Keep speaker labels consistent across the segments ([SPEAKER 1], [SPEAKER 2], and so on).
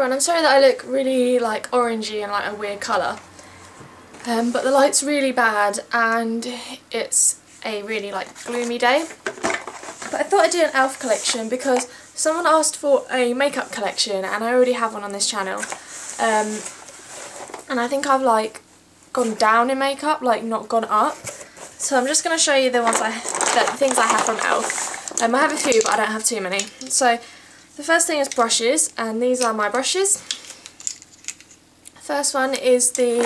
[SPEAKER 1] everyone, I'm sorry that I look really like orangey and like a weird colour. Um, but the light's really bad and it's a really like gloomy day. But I thought I'd do an elf collection because someone asked for a makeup collection and I already have one on this channel. Um, and I think I've like gone down in makeup, like not gone up. So I'm just going to show you the ones I, the things I have from ELF. Um, I have a few but I don't have too many. So the first thing is brushes and these are my brushes. First one is the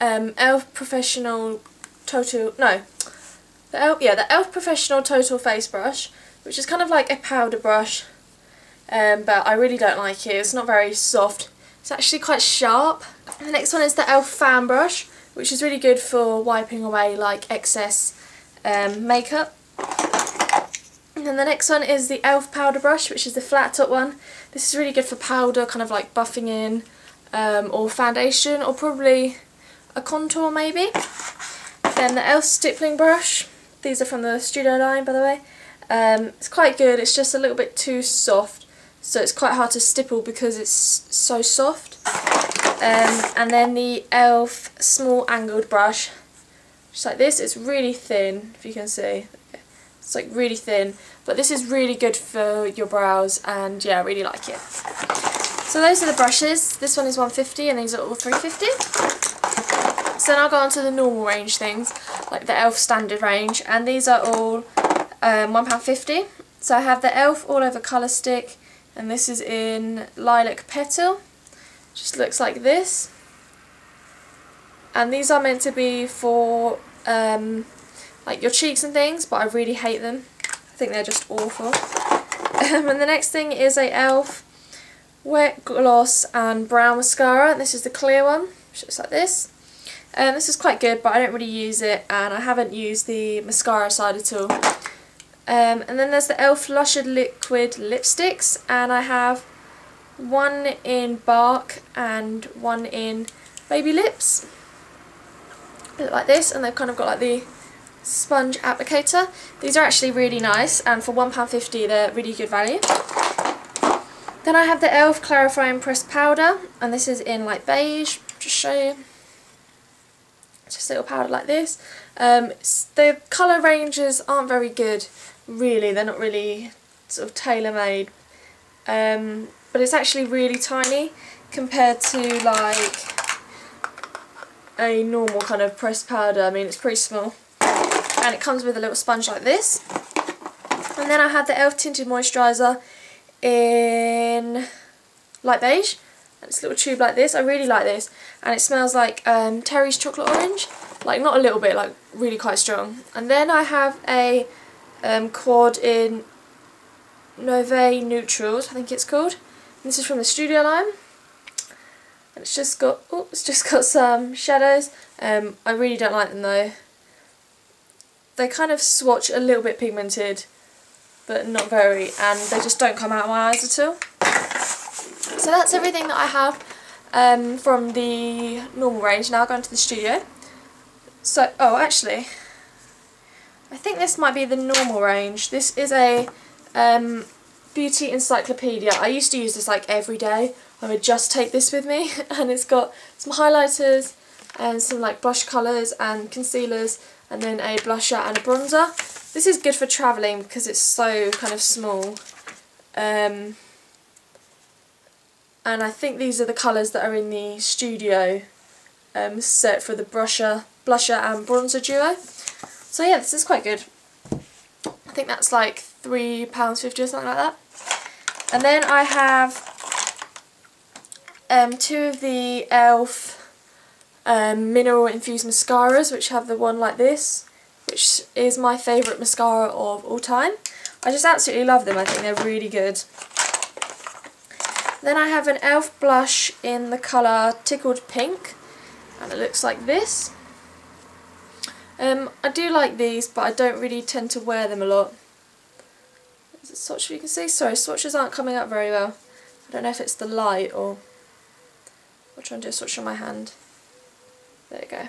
[SPEAKER 1] um, ELF Professional Total, no, the ELF, yeah, the ELF Professional Total Face Brush, which is kind of like a powder brush, um, but I really don't like it. It's not very soft. It's actually quite sharp. The next one is the ELF Fan Brush, which is really good for wiping away like excess um, makeup. And then the next one is the e.l.f. powder brush, which is the flat top one. This is really good for powder, kind of like buffing in, um, or foundation, or probably a contour maybe. Then the e.l.f. stippling brush. These are from the Studio line, by the way. Um, it's quite good, it's just a little bit too soft, so it's quite hard to stipple because it's so soft. Um, and then the e.l.f. small angled brush, just like this. It's really thin, if you can see. It's like really thin, but this is really good for your brows and yeah, I really like it. So those are the brushes. This one is 150 and these are all 350. So then I'll go on to the normal range things, like the e.l.f. standard range, and these are all um, £1.50. So I have the e.l.f. All Over Colour Stick, and this is in Lilac Petal. Just looks like this. And these are meant to be for um, like your cheeks and things, but I really hate them. I think they're just awful. Um, and the next thing is a e.l.f. Wet Gloss and Brown Mascara. This is the clear one, which looks like this. Um, this is quite good, but I don't really use it, and I haven't used the mascara side at all. Um, and then there's the e.l.f. Luscious Liquid Lipsticks, and I have one in Bark and one in Baby Lips. Look like this, and they've kind of got like the sponge applicator. These are actually really nice and for £1.50 they're really good value. Then I have the e.l.f. Clarifying Pressed Powder and this is in like beige, just show you. Just a little powder like this. Um, the colour ranges aren't very good really, they're not really sort of tailor-made. Um, but it's actually really tiny compared to like a normal kind of pressed powder. I mean it's pretty small and it comes with a little sponge like this. And then I had the e.l.f. Tinted Moisturiser in light beige. And it's a little tube like this. I really like this. And it smells like um, Terry's Chocolate Orange. Like not a little bit, like really quite strong. And then I have a um, quad in Nove Neutrals, I think it's called. And this is from the Studio line. And it's just got, oh, it's just got some shadows. Um, I really don't like them though they kind of swatch a little bit pigmented but not very and they just don't come out of my eyes at all. So that's everything that I have um, from the normal range. Now I'll into the studio. So, oh actually, I think this might be the normal range. This is a um, beauty encyclopedia. I used to use this like every day. I would just take this with me and it's got some highlighters and some like blush colours and concealers and then a blusher and a bronzer. This is good for travelling because it's so kind of small. Um, and I think these are the colours that are in the studio um, set for the brusher, blusher and bronzer duo. So yeah, this is quite good. I think that's like £3.50 or something like that. And then I have um, two of the e.l.f um, mineral infused mascaras which have the one like this which is my favourite mascara of all time. I just absolutely love them, I think they're really good. Then I have an e.l.f. blush in the colour Tickled Pink and it looks like this. Um, I do like these but I don't really tend to wear them a lot. Is it swatch you can see? Sorry, swatches aren't coming up very well. I don't know if it's the light or... I'll try and do a swatch on my hand. There you go.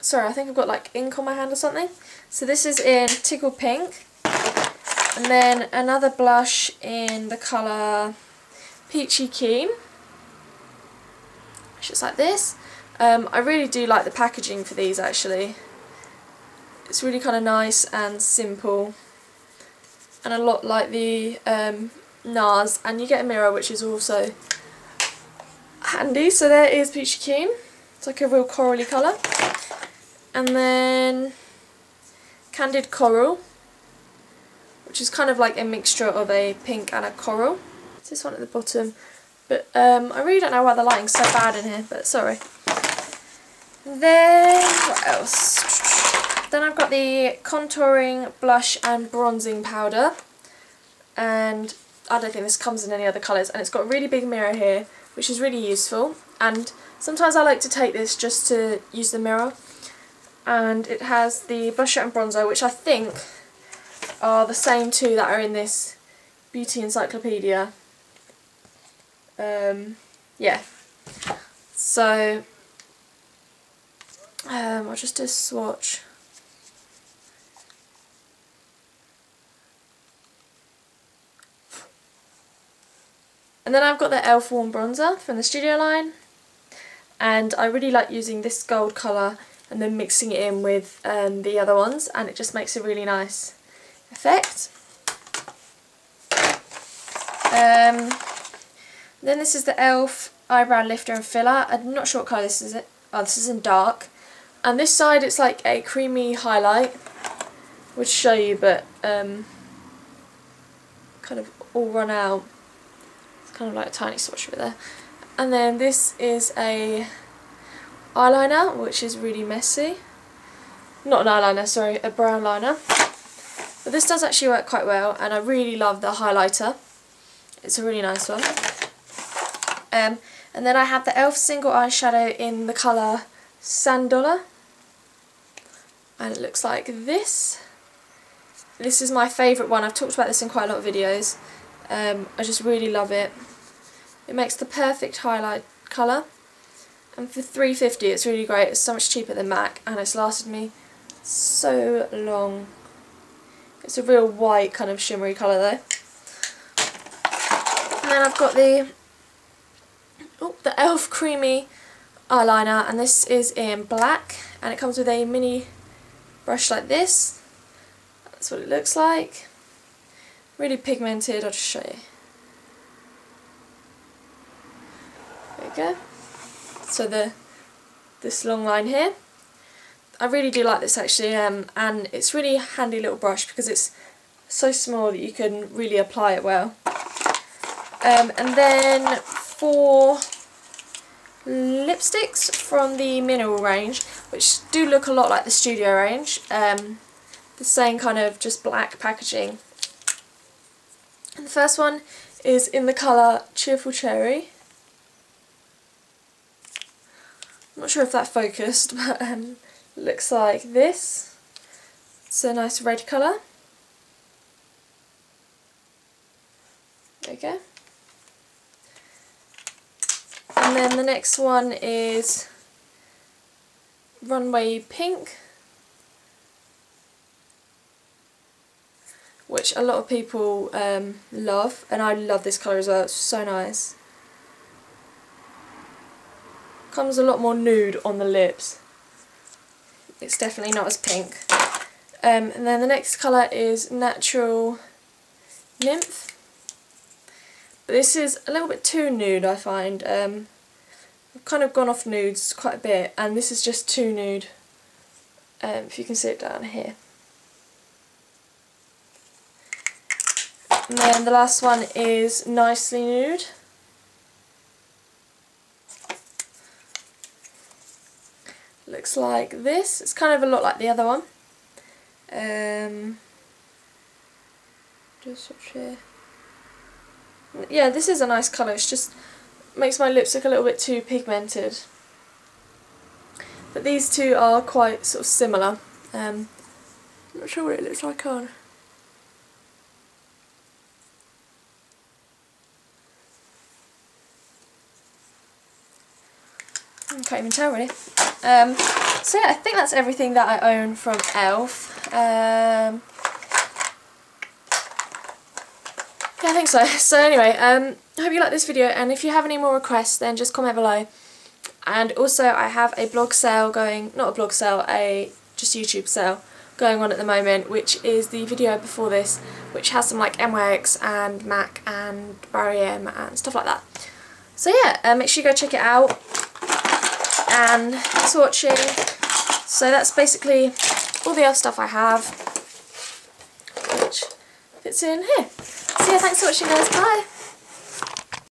[SPEAKER 1] Sorry, I think I've got like ink on my hand or something. So this is in Tickle Pink. And then another blush in the colour Peachy Keen, which is like this. Um, I really do like the packaging for these actually. It's really kind of nice and simple and a lot like the um, NARS and you get a mirror which is also handy. So there is Peachy Keen. It's like a real corally colour. And then Candid Coral which is kind of like a mixture of a pink and a coral. It's this one at the bottom. But um, I really don't know why the lighting's so bad in here, but sorry. Then, what else? Then I've got the contouring blush and bronzing powder. And I don't think this comes in any other colours. And it's got a really big mirror here, which is really useful. And sometimes I like to take this just to use the mirror. And it has the blusher and bronzer, which I think are the same two that are in this beauty encyclopedia. Um, yeah. So, um, I'll just do a swatch. And then I've got the e.l.f. Warm Bronzer from the Studio line. And I really like using this gold colour and then mixing it in with um, the other ones and it just makes a really nice effect. Um, then this is the e.l.f. Eyebrow Lifter and Filler. I'm not sure what colour this is. Oh, this is in dark. And this side it's like a creamy highlight. Which show you, but um, kind of all run out. Kind of like a tiny swatch over there. And then this is a eyeliner, which is really messy. Not an eyeliner, sorry, a brown liner. But this does actually work quite well and I really love the highlighter. It's a really nice one. Um, and then I have the e.l.f. single eyeshadow in the colour Sand Dollar. And it looks like this. This is my favourite one. I've talked about this in quite a lot of videos. Um, I just really love it. It makes the perfect highlight colour. And for 3.50 it's really great. It's so much cheaper than MAC and it's lasted me so long. It's a real white kind of shimmery colour though. And then I've got the oh, the e.l.f. Creamy eyeliner and this is in black and it comes with a mini brush like this. That's what it looks like. Really pigmented, I'll just show you. Go. So the this long line here. I really do like this actually um, and it's really handy little brush because it's so small that you can really apply it well. Um, and then for lipsticks from the Mineral range which do look a lot like the Studio range. Um, the same kind of just black packaging. And the first one is in the colour Cheerful Cherry. I'm sure if that focused but um, looks like this. It's a nice red colour. Go. And then the next one is Runway Pink. Which a lot of people um, love, and I love this colour as well, it's so nice. Comes a lot more nude on the lips it's definitely not as pink. Um, and then the next colour is Natural Nymph. But this is a little bit too nude I find. Um, I've kind of gone off nudes quite a bit and this is just too nude. Um, if you can see it down here. And then the last one is Nicely Nude. Looks like this. It's kind of a lot like the other one. Um, just swatch here. Yeah, this is a nice colour. It just makes my lips look a little bit too pigmented. But these two are quite sort of similar. Um, I'm not sure what it looks like on. I can't even tell really. Um, so yeah, I think that's everything that I own from e.l.f. Um, yeah, I think so. So anyway, um, I hope you like this video and if you have any more requests then just comment below. And also I have a blog sale going, not a blog sale, a just YouTube sale going on at the moment which is the video before this which has some like MYX and MAC and Barry M and stuff like that. So yeah, uh, make sure you go check it out and watching. So that's basically all the other stuff I have which fits in here. So yeah, thanks for watching guys, bye!